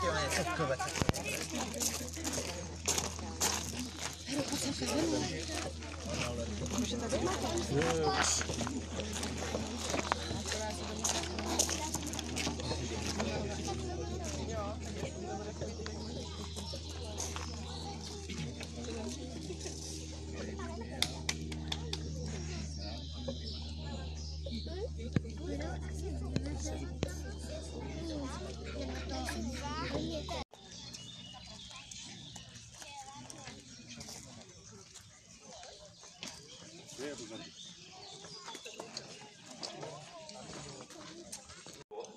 que vaya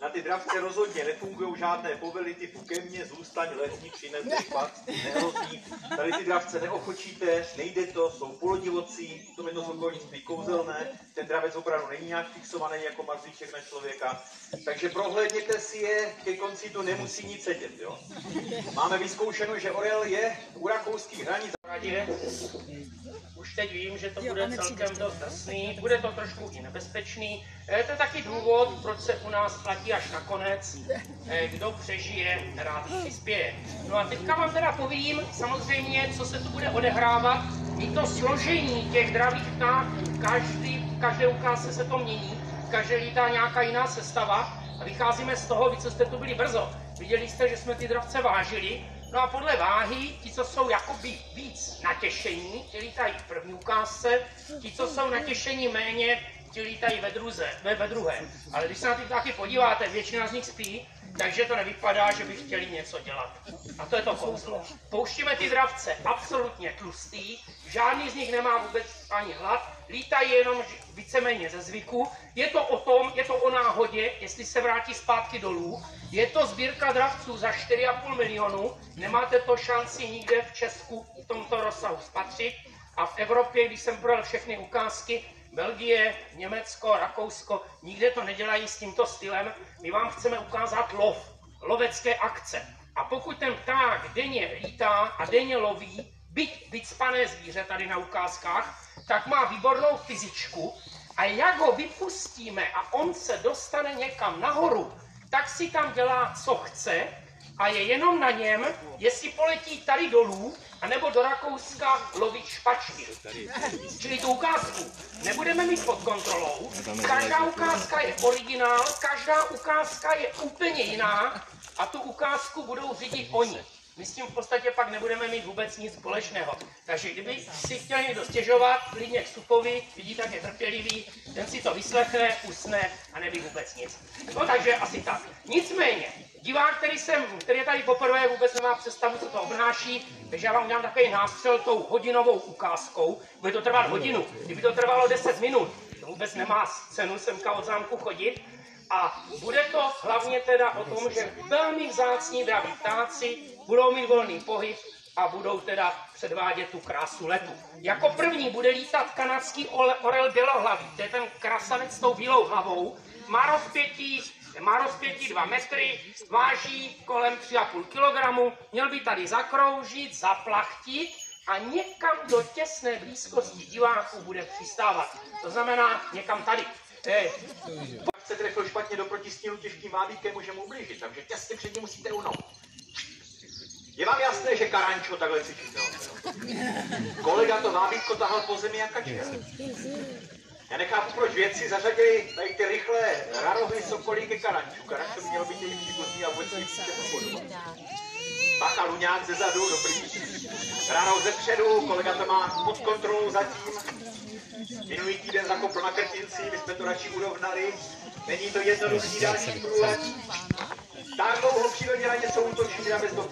Na ty dravce rozhodně nefungují žádné povely typu ke mně, zůstaň, lehni, přines, vypad, nehrozí. Tady ty dravce neochočíte, nejde to, jsou polodivocí, to je to sokolnictví kouzelné, ten dravec opravdu není nějak fixovaný jako mazlíček na člověka. Takže prohlédněte si je, ke konci to nemusí nic sedět. Jo? Máme vyzkoušeno, že orel je u rakouských hranic. Radě. Už teď vím, že to bude celkem dost drsný, bude to trošku i nebezpečný. Eh, To je taky důvod, proč se u nás platí až nakonec. Eh, Kdo přežije, rád přispěje. No a teďka vám teda povím samozřejmě, co se tu bude odehrávat. I to složení těch dravých ptáků, každý, každé ukázce se to mění, každé lítá nějaká jiná sestava. A vycházíme z toho, vy co jste tu byli brzo, viděli jste, že jsme ty dravce vážili, No a podle váhy, ti, co jsou jakoby víc natěšení, lítají v první ukázce, ti, co jsou natěšení méně, ti lítají ve, druze, ve, ve druhé. Ale když se na ty ptáky podíváte, většina z nich spí, takže to nevypadá, že by chtěli něco dělat. A to je to kouzlo. Pouštíme ty dravce absolutně tlustý, žádný z nich nemá vůbec ani hlad, lítají jenom víceméně ze zvyku. Je to o tom, je to o náhodě, jestli se vrátí zpátky dolů. Je to sbírka dravců za 4,5 milionu, nemáte to šanci nikde v Česku v tomto rozsahu spatřit. A v Evropě, když jsem projel všechny ukázky, Belgie, Německo, Rakousko, nikde to nedělají s tímto stylem. My vám chceme ukázat lov, lovecké akce. A pokud ten pták denně lítá a denně loví, byť vycpané zvíře tady na ukázkách, tak má výbornou fyzičku a jak ho vypustíme a on se dostane někam nahoru, tak si tam dělá, co chce a je jenom na něm, jestli poletí tady dolů, anebo do Rakouska lovit špačky. Čili tu ukázku nebudeme mít pod kontrolou. Každá ukázka je originál, každá ukázka je úplně jiná a tu ukázku budou řídit oni. My s tím v podstatě pak nebudeme mít vůbec nic společného. Takže kdyby si chtěl někdo stěžovat, klidně k Supovi, vidí, tak je trpělivý, ten si to vyslechne, usne a neví vůbec nic. No takže asi tak. Nicméně, divák, který, jsem, který je tady poprvé, vůbec nemá představu, co to obnáší, takže já vám udělám takový nástřel tou hodinovou ukázkou. Bude to trvat hodinu. Kdyby to trvalo 10 minut, to vůbec nemá cenu semka od zámku chodit. A bude to hlavně teda o tom, že velmi vzácní draví ptáci budou mít volný pohyb a budou teda předvádět tu krásu letu. Jako první bude lítat kanadský orel bělohlavý, to je ten krasanec s tou bílou hlavou, má rozpětí, má rozpětí 2 metry, váží kolem 3,5 kg, měl by tady zakroužit, zaplachtit a někam do těsné blízkosti diváků bude přistávat. To znamená někam tady. Eh, se trefil špatně do protistínu těžkým vábíkem, může mu ublížit, takže těsně před ním musíte unout. Je vám jasné, že karančo takhle cvičíte? Kolega to vábítko tahal po zemi jak kačka. Já nechápu, proč vědci zařadili tady ty rychlé rarohy sokolí ke karanču. Karančo by mělo být její příbuzný a vůbec pochodu. Bacha luňák ze zadu, dobrý. Raro ze předu, kolega to má pod kontrolou zatím. Minulý týden zakopl na krtinci, my jsme to radši urovnali. Není to jednoduchý další průlet. Tak dlouho přírodě na něco útočí, bez toho